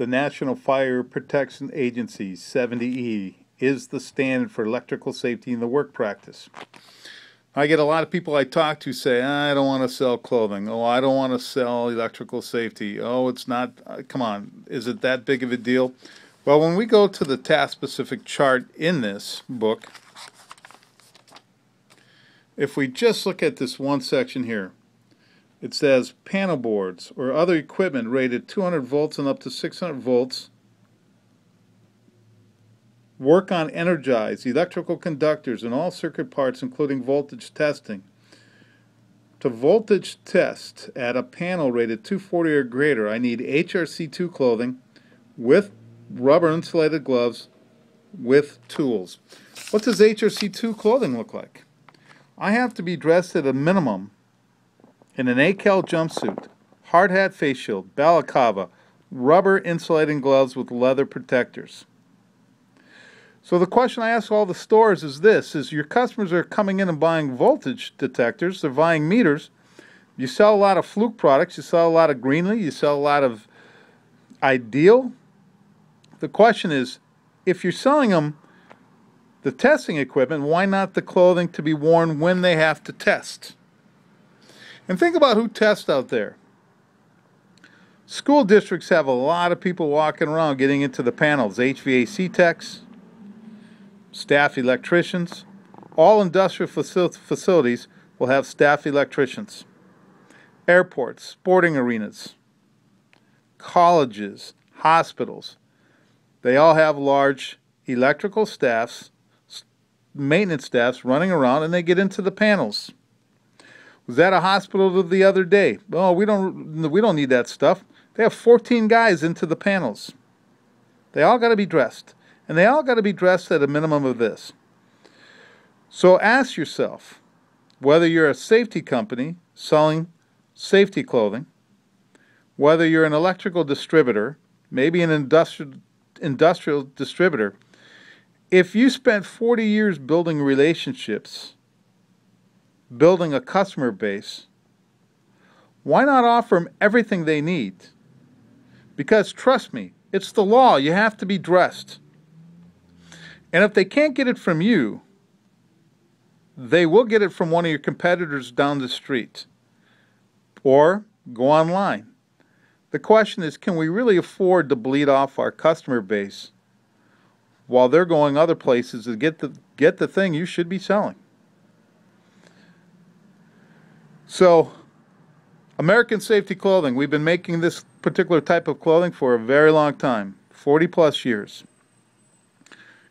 the National Fire Protection Agency 70E is the standard for electrical safety in the work practice. I get a lot of people I talk to say, I don't want to sell clothing. Oh, I don't want to sell electrical safety. Oh, it's not, uh, come on, is it that big of a deal? Well, when we go to the task specific chart in this book, if we just look at this one section here, it says panel boards or other equipment rated 200 volts and up to 600 volts Work on energized electrical conductors and all circuit parts, including voltage testing. To voltage test at a panel rated 240 or greater, I need HRC2 clothing with rubber insulated gloves with tools. What does HRC2 clothing look like? I have to be dressed at a minimum in an 8 cal jumpsuit, hard hat face shield, balaclava, rubber insulating gloves with leather protectors. So the question I ask all the stores is this, is your customers are coming in and buying voltage detectors, they're buying meters. You sell a lot of Fluke products, you sell a lot of Greenlee, you sell a lot of Ideal. The question is, if you're selling them the testing equipment, why not the clothing to be worn when they have to test? And think about who tests out there. School districts have a lot of people walking around getting into the panels, HVAC techs, staff electricians. All industrial facil- facilities will have staff electricians. Airports, sporting arenas, colleges, hospitals, they all have large electrical staffs, maintenance staffs running around, and they get into the panels. Was at a hospital the other day. Oh, we don't we don't need that stuff. They have 14 guys into the panels. They all got to be dressed. And they all got to be dressed at a minimum of this. So ask yourself whether you're a safety company selling safety clothing, whether you're an electrical distributor, maybe an industrial, industrial distributor, if you spent 40 years building relationships, building a customer base, why not offer them everything they need? Because trust me, it's the law. You have to be dressed. And if they can't get it from you, they will get it from one of your competitors down the street or go online. The question is can we really afford to bleed off our customer base while they're going other places to get the, get the thing you should be selling? So, American Safety Clothing, we've been making this particular type of clothing for a very long time 40 plus years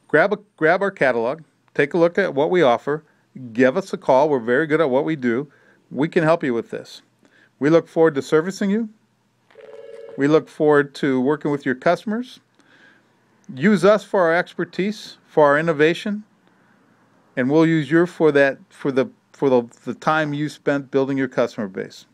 grab a, grab our catalog, take a look at what we offer, give us a call. We're very good at what we do. We can help you with this. We look forward to servicing you. We look forward to working with your customers. Use us for our expertise, for our innovation, and we'll use you for that for the for the, the time you spent building your customer base.